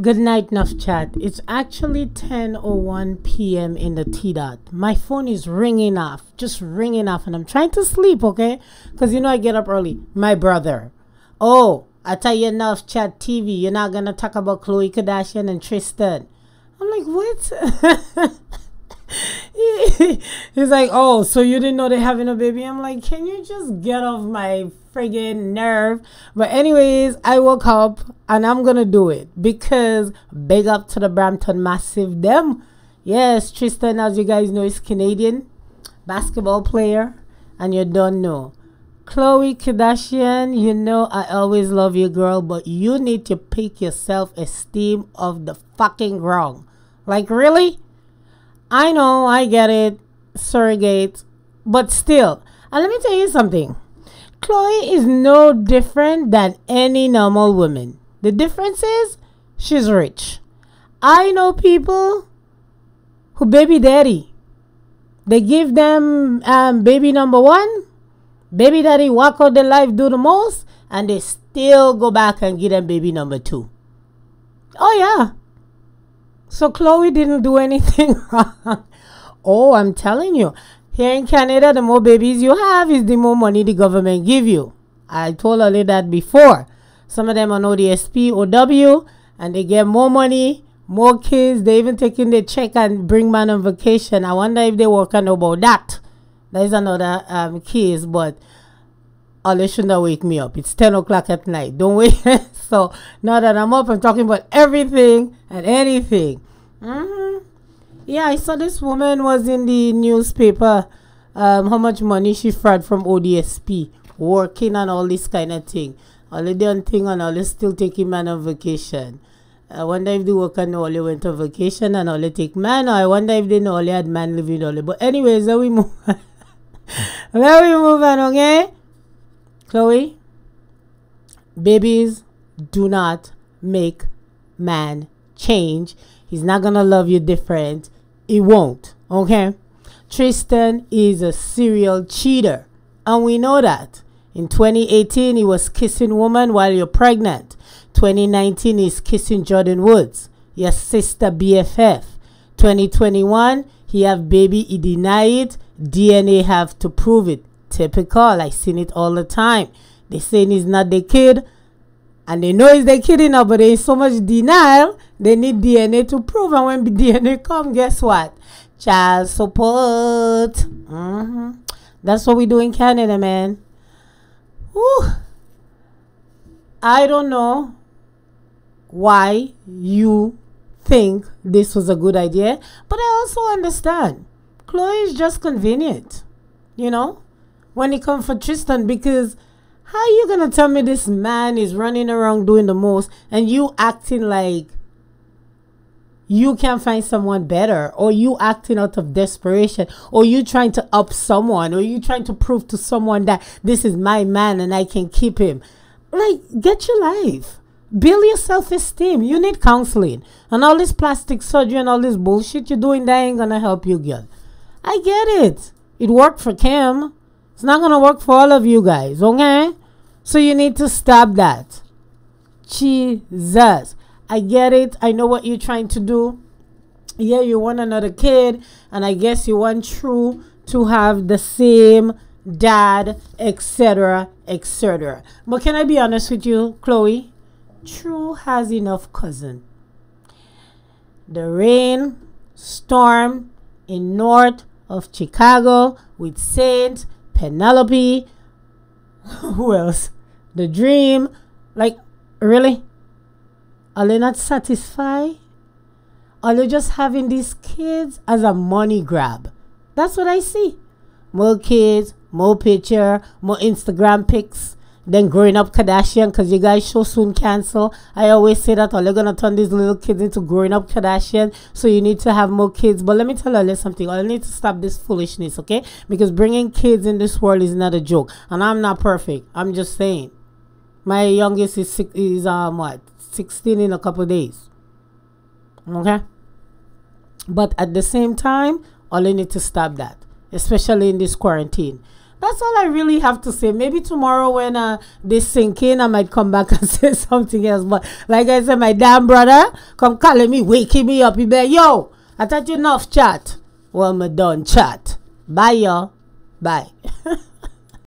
Good night, Nuff Chat. It's actually 10:01 p.m. in the T dot. My phone is ringing off, just ringing off, and I'm trying to sleep. Okay, because you know I get up early. My brother. Oh, I tell you, Nuff Chat TV. You're not gonna talk about Khloe Kardashian and Tristan. I'm like, what? He's like, oh, so you didn't know they're having a baby? I'm like, can you just get off my friggin' nerve? But anyways, I woke up and I'm gonna do it because big up to the Brampton Massive them. Yes, Tristan, as you guys know, is Canadian basketball player, and you don't know. Khloe Kardashian, you know I always love you, girl, but you need to pick your self esteem of the fucking wrong. Like, really? I know, I get it, surrogate, but still. And let me tell you something. Khloe is no different than any normal woman. The difference is she's rich. I know people who baby daddy. They give them um, baby number one, baby daddy walk out their life, do the most, and they still go back and give them baby number two. Oh yeah. So Khloe didn't do anything wrong. Oh, I'm telling you. Here in Canada, the more babies you have is the more money the government give you. I told Ali that before. Some of them are DSP or W and they get more money, more kids. They even taking their check and bring man on vacation. I wonder if they work on about that. That is another um, case, but Ali shouldn't wake me up. It's 10 o'clock at night. Don't wait. so now that I'm up, I'm talking about everything and anything. Mm-hmm. Yeah, I saw this woman was in the newspaper. Um, how much money she fraud from ODSP, working and all this kind of thing. All the done thing and all they still taking man on vacation. I wonder if the worker know only went on vacation and only take man, or I wonder if they know only had man living only. But anyways, then we move. then we move on, okay? Khloe, babies do not make man change. He's not gonna love you different. He won't. Okay. Tristan is a serial cheater, and we know that. In 2018, he was kissing woman while you're pregnant. 2019, he's kissing Jordyn Woods, your sister BFF. 2021, he have baby, he deny it. DNA have to prove it. Typical, I seen it all the time. They saying he's not the kid, and they know it's the kid enough, but there is so much denial. They need DNA to prove, and when DNA come, guess what? Child support. Mm-hmm. That's what we do in Canada, man. Whew. I don't know why you think this was a good idea, but I also understand. Khloe is just convenient, you know, when it comes for Tristan, because how are you gonna tell me this man is running around doing the most and you acting like you can't find someone better or you acting out of desperation or you trying to up someone or you trying to prove to someone that this is my man and I can keep him. Like get your life. Build your self-esteem. You need counseling. And all this plastic surgery and all this bullshit you're doing that ain't gonna help you, girl. I get it. It worked for Kim. It's not gonna work for all of you guys, okay? So you need to stop that. Jesus. I get it. I know what you're trying to do. Yeah, you want another kid, and I guess you want True to have the same dad, etc., etc. But can I be honest with you, Khloe? True has enough cousin. The Reign, Stormi in North of Chicago with Saint, Penelope, who else? The Dream. Like, really? Are they not satisfied? Are they just having these kids as a money grab? That's what I see. More kids, more picture, more Instagram pics. Then growing up Kardashian because you guys show soon cancel. I always say that all they're gonna turn these little kids into growing up Kardashian. So you need to have more kids. But let me tell you something. I need to stop this foolishness, okay? Because bringing kids in this world is not a joke. And I'm not perfect. I'm just saying. My youngest is six, is um what 16 in a couple days. Okay? But at the same time, all you need to stop that, especially in this quarantine. That's all I really have to say. Maybe tomorrow when uh, they sink in, I might come back and say something else. But like I said, my damn brother come calling me, waking me up. He be yo, I thought you enough chat. Well, me done chat. Bye, y'all. Bye.